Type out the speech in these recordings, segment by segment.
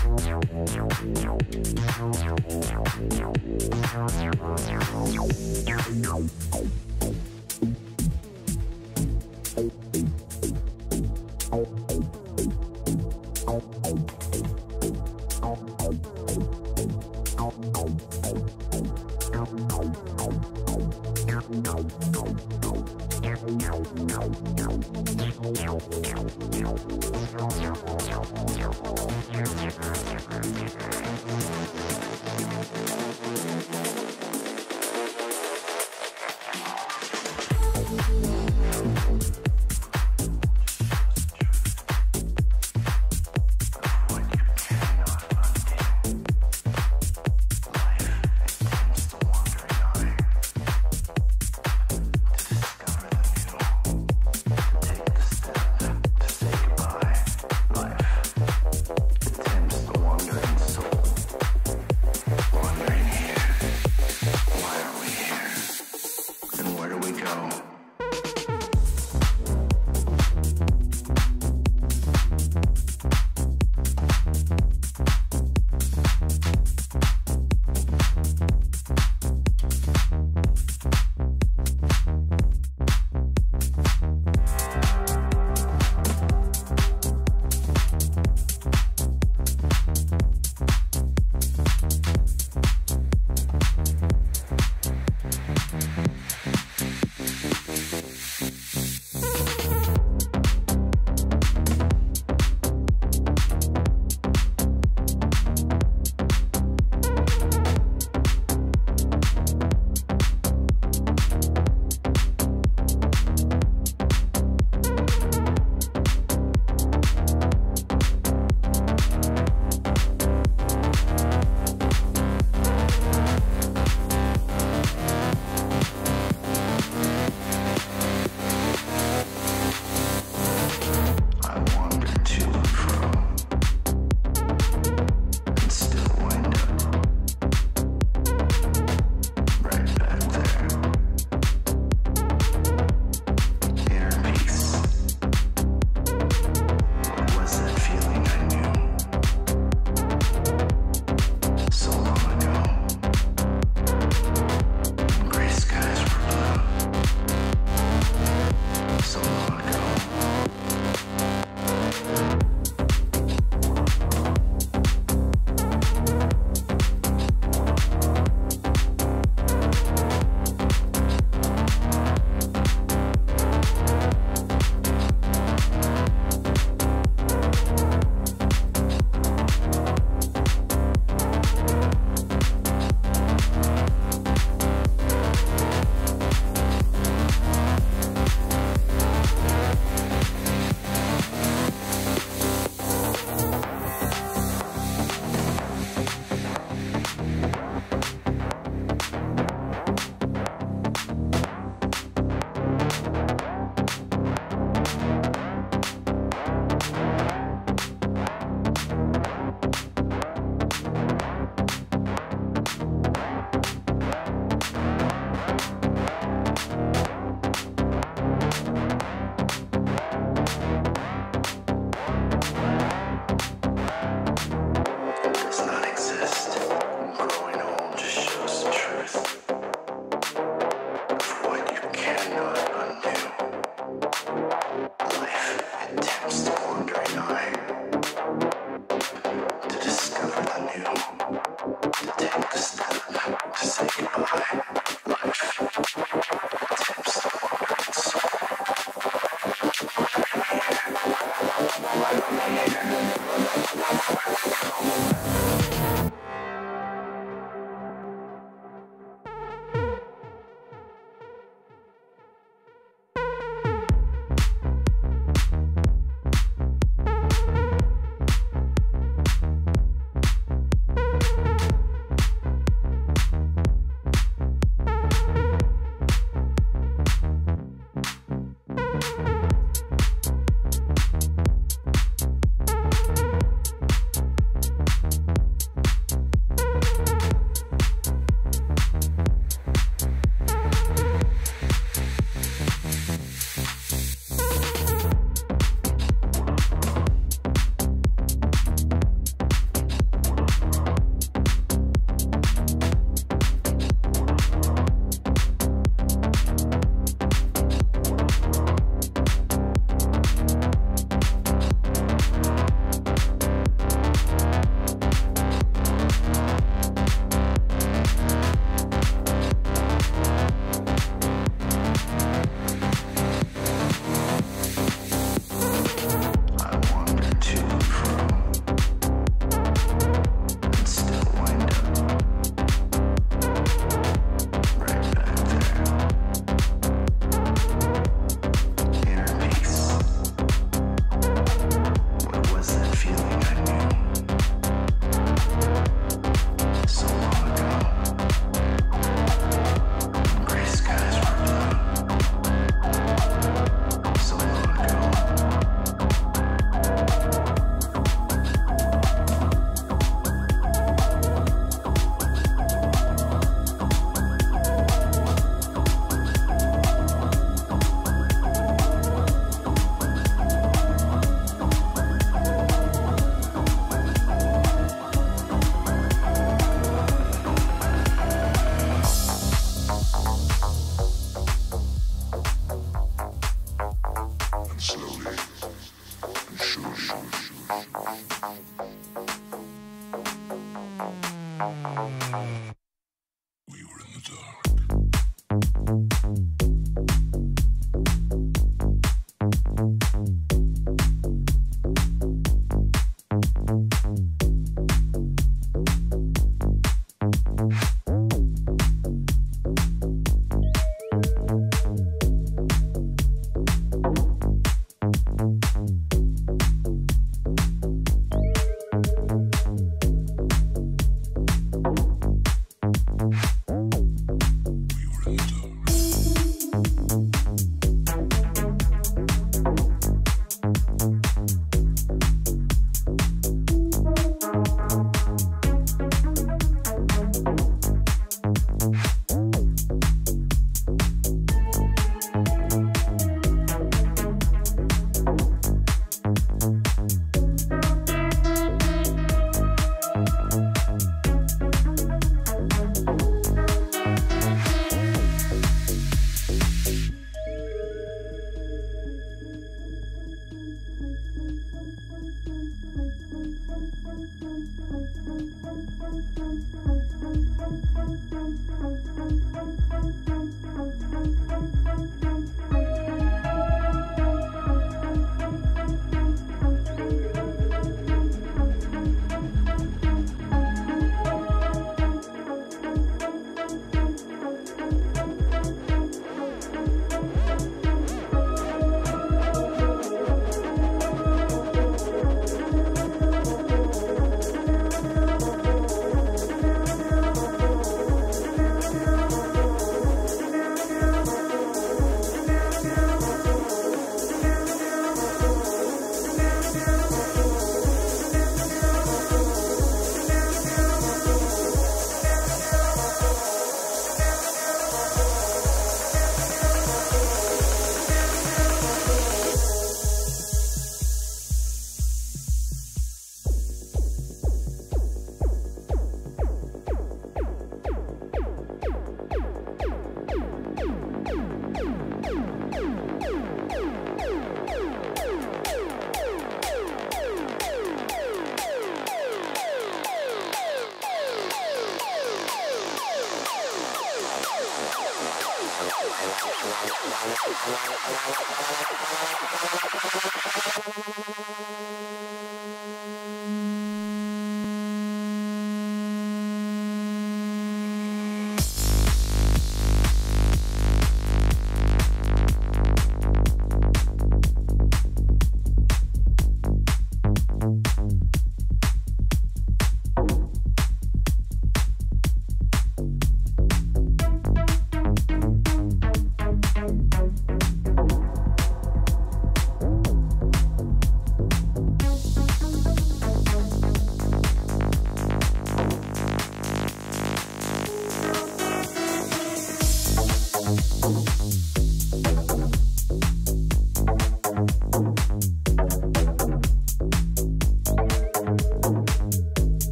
Thank you.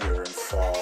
you're in fall.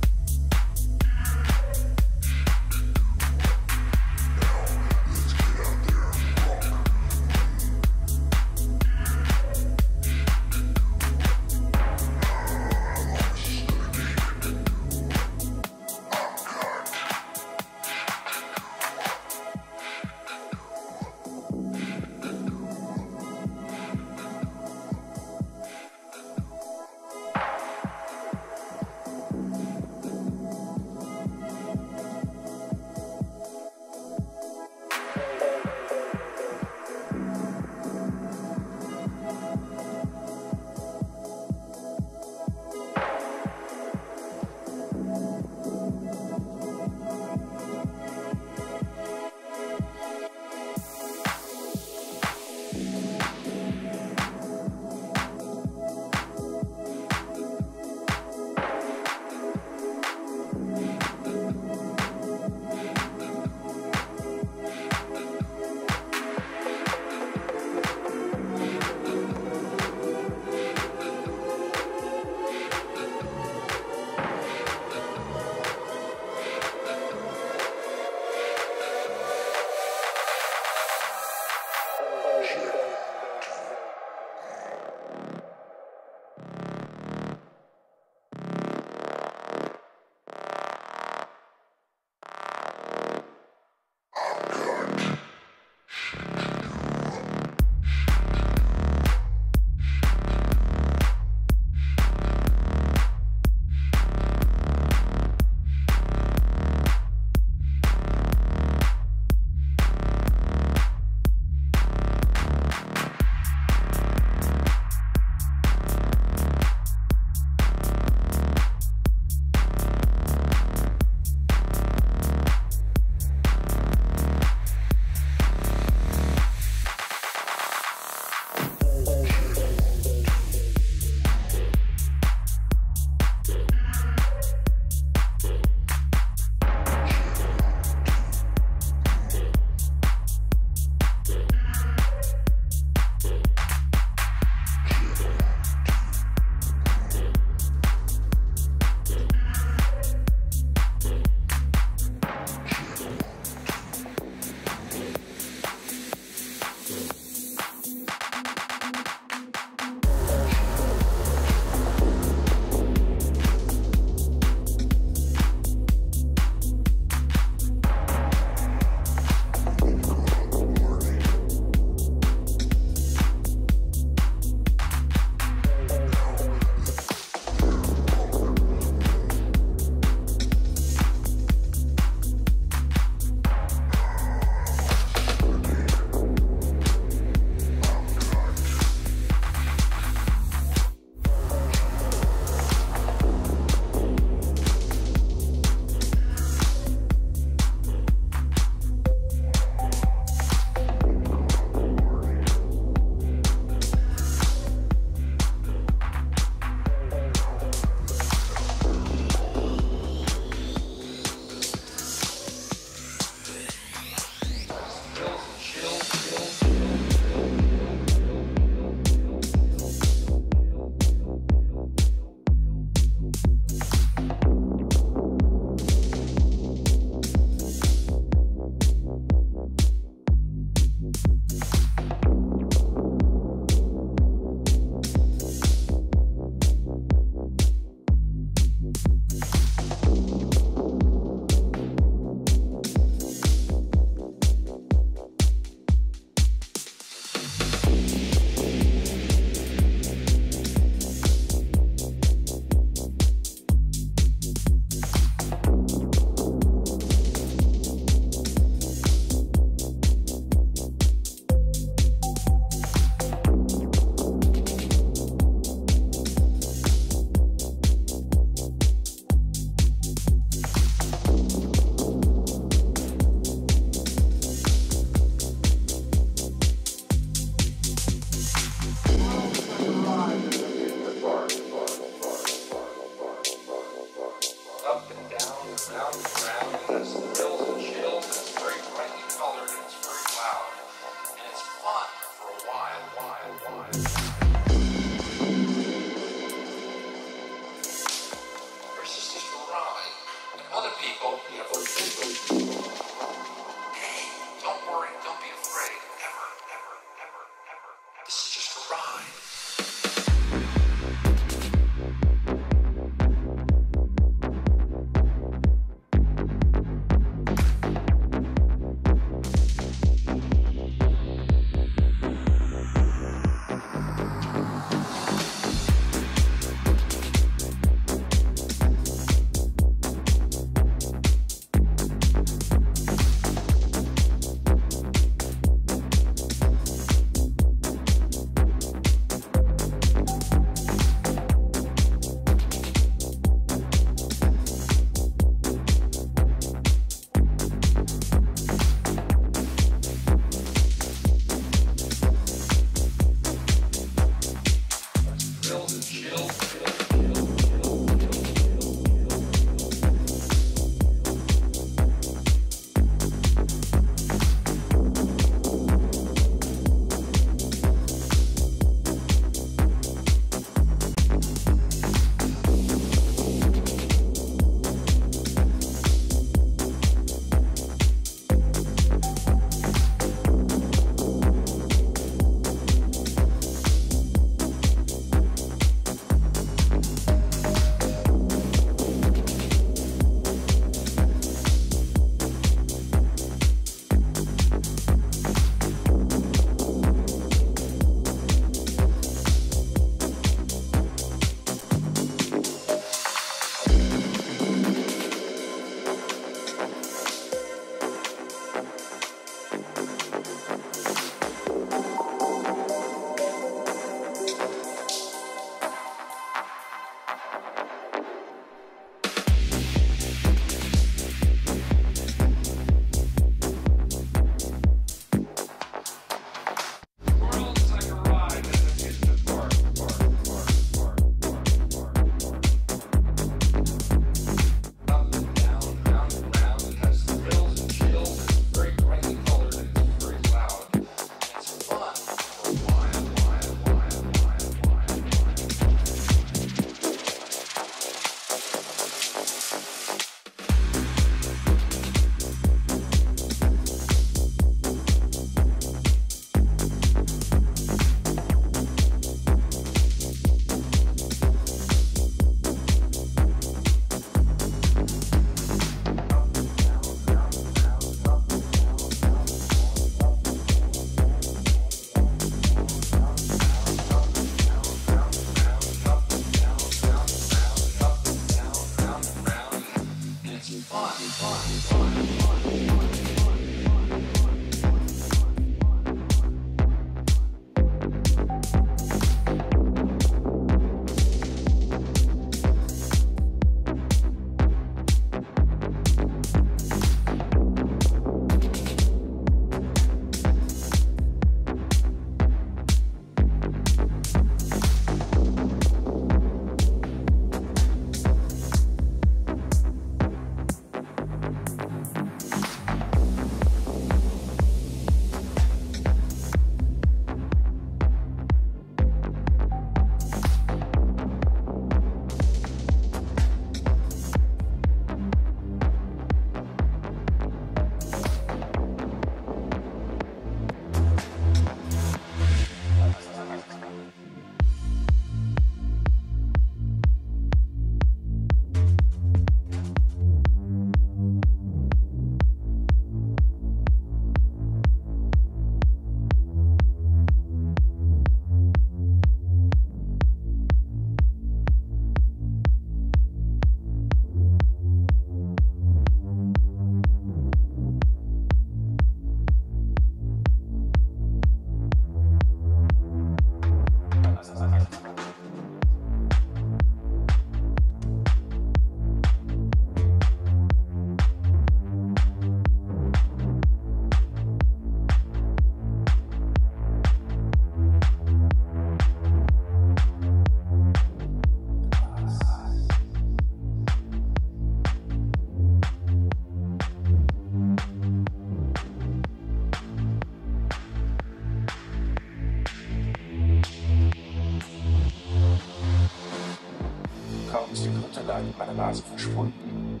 Unterlage in meiner Nase verschwunden.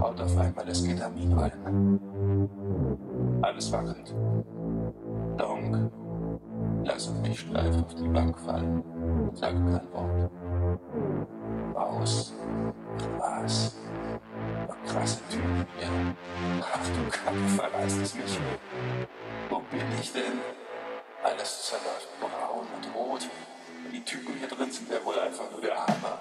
Haut auf einmal das Ketamin rein. Alles wackelt. Donk. Lasse mich steif auf die Bank fallen und sage kein Wort. Aus. Was? Krasse Typen hier. Ach du Kacke, verreißt es mich. Wo bin ich denn? Alles zerläuft braun und rot. Die Typen hier drin sind ja wohl einfach nur der Hammer.